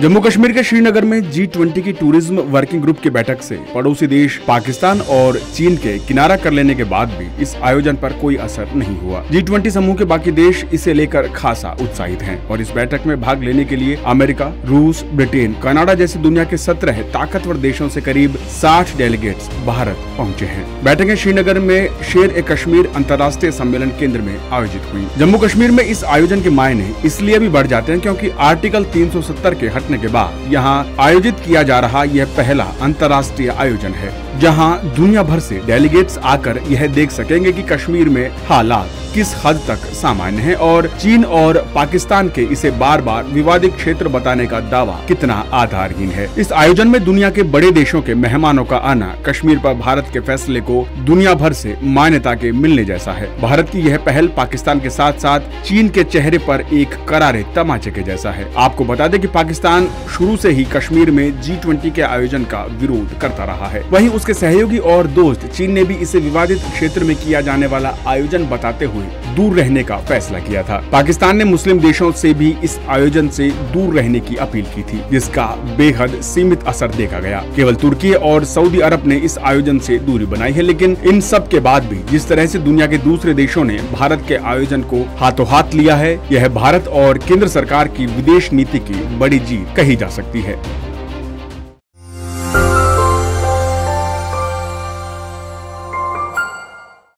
जम्मू कश्मीर के श्रीनगर में G twenty की टूरिज़्म वर्किंग ग्रुप की बैठक से पड़ोसी देश पाकिस्तान और चीन के किनारा कर लेने के बाद भी इस आयोजन पर कोई असर नहीं हुआ। जी ट्वेंटी समूह के बाकी देश इसे लेकर खासा उत्साहित हैं और इस बैठक में भाग लेने के लिए अमेरिका, रूस, ब्रिटेन, कनाडा जैसे दुनिया के सत्रह ताकतवर देशों से करीब 60 डेलीगेट्स भारत पहुँचे हैं। बैठकें श्रीनगर में शेर ए कश्मीर अंतर्राष्ट्रीय सम्मेलन केंद्र में आयोजित हुई। जम्मू कश्मीर में इस आयोजन के मायने इसलिए भी बढ़ जाते हैं क्योंकि आर्टिकल 370 के हटने के बाद यहाँ आयोजित किया जा रहा यह पहला अंतर्राष्ट्रीय आयोजन है, जहाँ दुनिया भर से डेलीगेट्स आकर यह देख सकेंगे कि कश्मीर में हालात किस हद तक सामान्य है और चीन और पाकिस्तान के इसे बार बार विवादित क्षेत्र बताने का दावा कितना आधारहीन है? इस आयोजन में दुनिया के बड़े देशों के मेहमानों का आना, कश्मीर पर भारत के फैसले को दुनिया भर से मान्यता के मिलने जैसा है। भारत की यह पहल पाकिस्तान के साथ साथ चीन के चेहरे पर एक करारे तमाचे के जैसा है। आपको बता दें कि पाकिस्तान शुरू से ही कश्मीर में जी ट्वेंटी के आयोजन का विरोध करता रहा है। वहीं उसके सहयोगी और दोस्त चीन ने भी इसे विवादित क्षेत्र में किया जाने वाला आयोजन बताते हुए दूर रहने का फैसला किया था। पाकिस्तान ने मुस्लिम देशों से भी इस आयोजन से दूर रहने की अपील की थी, जिसका बेहद सीमित असर देखा गया। केवल तुर्की और सऊदी अरब ने इस आयोजन से दूरी बनाई है, लेकिन इन सब के बाद भी जिस तरह से दुनिया के दूसरे देशों ने भारत के आयोजन को हाथों हाथ लिया है, यह भारत और केंद्र सरकार की विदेश नीति की बड़ी जीत कही जा सकती है।